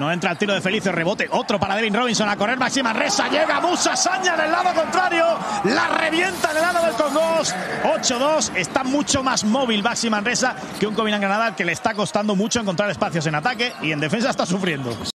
No entra el tiro de Felicio, rebote. Otro para Devin Robinson a correr. Máxima Resa. Llega Musa Saña en el lado contrario. La revienta en el lado del Congos. 8-2. Está mucho más móvil Maxi Manresa que un Combinán Granada que le está costando mucho encontrar espacios en ataque y en defensa está sufriendo.